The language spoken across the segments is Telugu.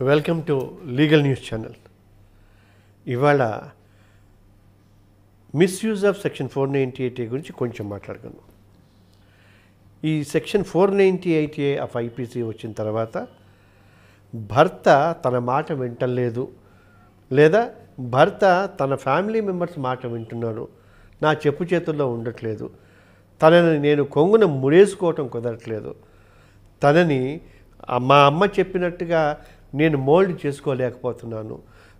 Welcome to legal news channel. ఇవాళ misuse of section four ninety eight గురించి కొంచెం మాట్లాడగలను ఈ section four ninety eight A of IPC వచ్చిన తర్వాత భర్త తన మాట వింటలేదు లేదా భర్త తన ఫ్యామిలీ మెంబర్స్ మాట వింటున్నాడు నా చెప్పు చేతుల్లో ఉండట్లేదు తనని నేను కొంగున ముడేసుకోవటం కుదరట్లేదు తనని మా అమ్మ చెప్పినట్టుగా నేను మోల్డ్ చేసుకోలేకపోతున్నాను.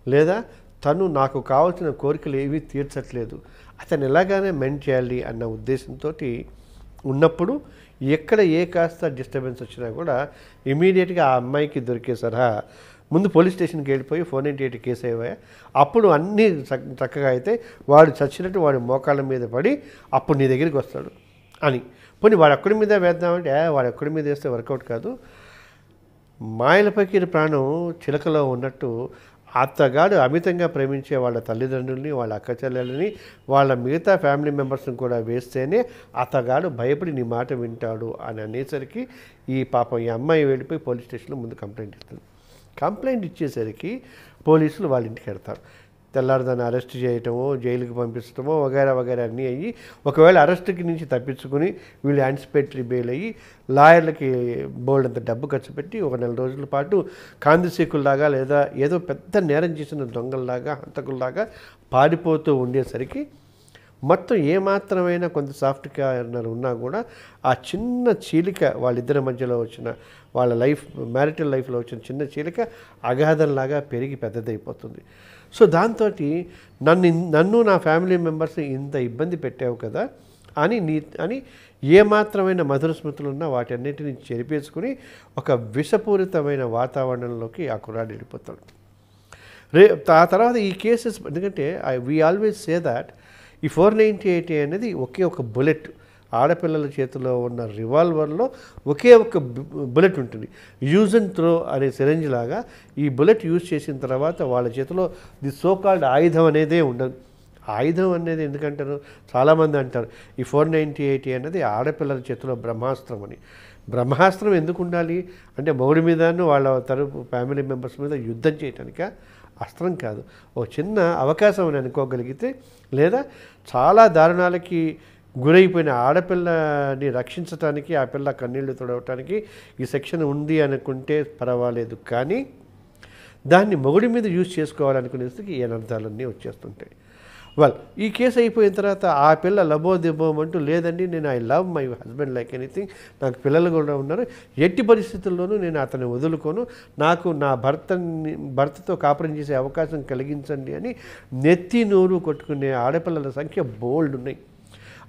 లేదా తను నాకు కావాల్సిన కోరికలు ఏవి తీర్చట్లేదు. అతను ఎలాగానే మెండ్ చేయాలి అన్న ఉద్దేశంతో ఉన్నప్పుడు ఎక్కడ ఏ కాస్త డిస్టర్బెన్స్ వచ్చినా కూడా ఇమీడియట్గా ఆ అమ్మాయికి దొరికే సలహా ముందు పోలీస్ స్టేషన్కి వెళ్ళిపోయి ఫోన్ ఎయిటీ ఎయిట్ కేసు అయ్యాయి. అప్పుడు అన్నీ చక్కగా అయితే వాడు చచ్చినట్టు వాడి మోకాళ్ళ మీద పడి అప్పుడు నీ దగ్గరికి వస్తాడు అని. పోనీ వాడు ఒక్కడి మీద వేద్దామంటే వాడు ఒక్కడి మీద వేస్తే వర్కౌట్ కాదు. మాయల ప్రాణం చిలకలో ఉన్నట్టు అత్తగాడు అమితంగా ప్రేమించే వాళ్ళ తల్లిదండ్రుల్ని వాళ్ళ అక్క చెల్లెలని వాళ్ళ మిగతా ఫ్యామిలీ మెంబర్స్ని కూడా వేస్తేనే అత్తగాడు భయపడి నీ మాట వింటాడు అని అనేసరికి ఈ పాపం ఈ అమ్మాయి వెళ్ళిపోయి పోలీస్ స్టేషన్లో ముందు కంప్లైంట్ ఇస్తుంది. కంప్లైంట్ ఇచ్చేసరికి పోలీసులు వాళ్ళ ఇంటికి వెళ్తారు. తెల్లారిదాన్ని అరెస్ట్ చేయటమో జైలుకి పంపించడమో వగైరా వగైరా అన్నీ అయ్యి ఒకవేళ అరెస్ట్కి నుంచి తప్పించుకుని వీళ్ళు యాంటిసిపేటరీ బెయిల్ అయ్యి లాయర్లకి బోల్డ్ అంత డబ్బు ఖర్చు పెట్టి ఒక నెల రోజుల పాటు కాందిశీకుల్లాగా లేదా ఏదో పెద్ద నేరం చేసిన దొంగల్లాగా హంతకుల్లాగా పారిపోతూ ఉండేసరికి మొత్తం ఏమాత్రమైనా కొంత సాఫ్ట్ కార్నర్ ఉన్నా కూడా ఆ చిన్న చీలిక వాళ్ళిద్దరి మధ్యలో వచ్చిన వాళ్ళ లైఫ్ మ్యారిటల్ లైఫ్లో వచ్చిన చిన్న చీలిక అగాధంలాగా పెరిగి పెద్దదైపోతుంది. సో దాంతో నన్ను నన్ను నా ఫ్యామిలీ మెంబర్స్ ఇంత ఇబ్బంది పెట్టావు కదా అని నీ అని ఏమాత్రమైన మధుర స్మృతులు ఉన్నా వాటన్నిటిని చెరిపేసుకుని ఒక విషపూరితమైన వాతావరణంలోకి ఆ కుర్రాడు వెళ్ళిపోతాడు. రే ఆ తర్వాత ఈ కేసెస్ ఎందుకంటే I we always say that ఈ ఫోర్ నైంటీ ఎయిట్ అనేది ఒకే ఒక బుల్లెట్. ఆడపిల్లల చేతిలో ఉన్న రివాల్వర్లో ఒకే ఒక బుల్లెట్ ఉంటుంది. యూజ్ అండ్ త్రో అనే సిరంజ్ లాగా ఈ బుల్లెట్ యూజ్ చేసిన తర్వాత వాళ్ళ చేతిలో ది సో కాల్డ్ ఆయుధం అనేదే ఉండదు. ఆయుధం అనేది ఎందుకంటారు? చాలామంది అంటారు ఈ ఫోర్ నైంటీ ఎయిటీ అనేది ఆడపిల్లల చేతిలో బ్రహ్మాస్త్రం అని. బ్రహ్మాస్త్రం ఎందుకు ఉండాలి? అంటే మొగుడి మీదను వాళ్ళ తరపు ఫ్యామిలీ మెంబర్స్ మీద యుద్ధం చేయటానిక? అస్త్రం కాదు. ఓ చిన్న అవకాశం అని అనుకోగలిగితే లేదా చాలా దారుణాలకి గురైపోయిన ఆడపిల్లని రక్షించటానికి ఆ పిల్ల కన్నీళ్ళు తొడవటానికి ఈ సెక్షన్ ఉంది అనుకుంటే పర్వాలేదు. కానీ దాన్ని మొగుడి మీద యూజ్ చేసుకోవాలనుకునేసరికి ఈ అనర్థాలన్నీ వచ్చేస్తుంటాయి. వెల్ ఈ కేసు అయిపోయిన తర్వాత ఆ పిల్ల లబో దిబ్బోం అంటూ లేదండి నేను I love my husband like anything. నాకు పిల్లలు కూడా ఉన్నారు. ఎట్టి పరిస్థితుల్లోనూ నేను అతన్ని వదులుకోను. నాకు నా భర్తని భర్తతో కాపురం చేసే అవకాశం కలిగించండి అని నెత్తి నోరు కొట్టుకునే ఆడపిల్లల సంఖ్య బోల్డ్ ఉన్నాయి.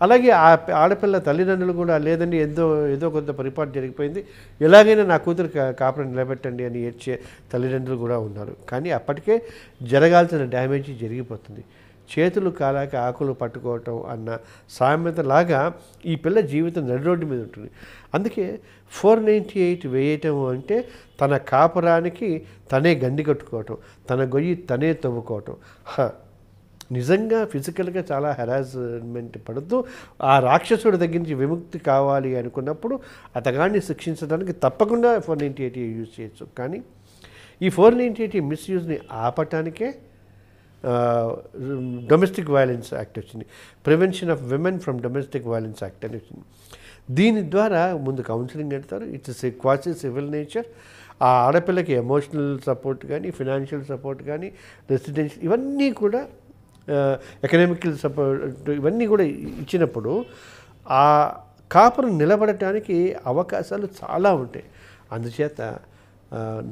అలాగే ఆ ఆడపిల్ల తల్లిదండ్రులు కూడా లేదండి ఏదో ఏదో కొంత పరిపాటు జరిగిపోయింది. ఎలాగైనా నా కూతురు కాపురం నిలబెట్టండి అని ఏడ్చే తల్లిదండ్రులు కూడా ఉన్నారు. కానీ అప్పటికే జరగాల్సిన డ్యామేజ్ జరిగిపోతుంది. చేతులు కాలాక ఆకులు పట్టుకోవటం అన్న సామెతలాగా ఈ పిల్ల జీవితం నడిరోడ్డు మీద ఉంటుంది. అందుకే ఫోర్ నైంటీ ఎయిట్ వేయటం అంటే తన కాపురానికి తనే గండి కట్టుకోవటం తన గొయ్యి తనే తవ్వుకోవటం. నిజంగా ఫిజికల్గా చాలా హెరాస్మెంట్ పడుతూ ఆ రాక్షసుడి దగ్గర నుంచి విముక్తి కావాలి అనుకున్నప్పుడు అతగాన్ని శిక్షించడానికి తప్పకుండా ఫోర్ నైంటీ ఎయిట్ యూజ్ చేయొచ్చు. కానీ ఈ ఫోర్ నైంటీ ఎయిట్ మిస్యూజ్ని ఆపటానికే డొమెస్టిక్ వైలెన్స్ యాక్ట్ వచ్చింది. Prevention of women from domestic violence act అని వచ్చింది. దీని ద్వారా ముందు కౌన్సిలింగ్ పెడతారు. ఇట్స్ క్వాసి సివిల్ నేచర్ ఆ ఆడపిల్లకి ఎమోషనల్ సపోర్ట్ కానీ ఫినాన్షియల్ సపోర్ట్ కానీ రెసిడెన్షియల్ ఇవన్నీ కూడా ఎకనామికల్ సపోర్ట్ ఇవన్నీ కూడా ఇచ్చినప్పుడు ఆ కాపురం నిలబడటానికి అవకాశాలు చాలా ఉంటాయి. అందుచేత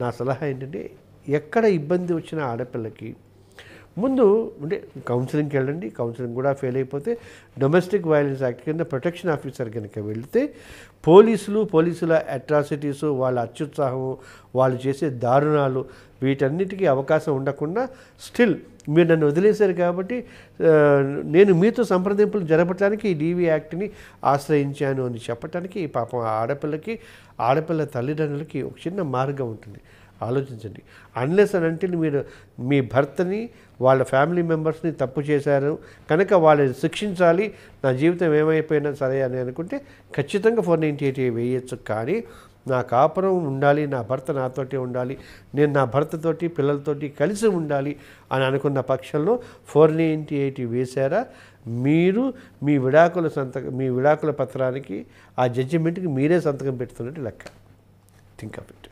నా సలహా ఏంటంటే ఎక్కడ ఇబ్బంది వచ్చిన ఆడపిల్లకి ముందు అంటే కౌన్సిలింగ్కి వెళ్ళండి. కౌన్సిలింగ్ కూడా ఫెయిల్ అయిపోతే డొమెస్టిక్ వైలెన్స్ యాక్ట్ కింద ప్రొటెక్షన్ ఆఫీసర్ కనుక వెళితే పోలీసులు పోలీసుల అట్రాసిటీస్ వాళ్ళ అత్యుత్సాహము వాళ్ళు చేసే దారుణాలు వీటన్నిటికీ అవకాశం ఉండకుండా స్టిల్ మీరు నన్ను వదిలేశారు కాబట్టి నేను మీతో సంప్రదింపులు జరపడానికి ఈ డీవీ యాక్ట్ని ఆశ్రయించాను అని చెప్పటానికి పాపం ఆడపిల్లకి ఆడపిల్ల తల్లిదండ్రులకి ఒక చిన్న మార్గం ఉంటుంది. ఆలోచించండి. అన్లెస్ అని అంటే మీరు మీ భర్తని వాళ్ళ ఫ్యామిలీ మెంబర్స్ని తప్పు చేశారు కనుక వాళ్ళని శిక్షించాలి నా జీవితం ఏమైపోయినా సరే అని అనుకుంటే ఖచ్చితంగా ఫోర్ నైంటీ ఎయిట్ వేయచ్చు. కానీ నా కాపురం ఉండాలి నా భర్త నాతోటి ఉండాలి నేను నా భర్తతోటి పిల్లలతోటి కలిసి ఉండాలి అని అనుకున్న పక్షంలో ఫోర్ నైంటీ ఎయిట్ వేశారా? మీరు మీ విడాకుల సంతకం మీ విడాకుల పత్రానికి ఆ జడ్జిమెంట్కి మీరే సంతకం పెడుతున్నట్టు లెక్క. Think of it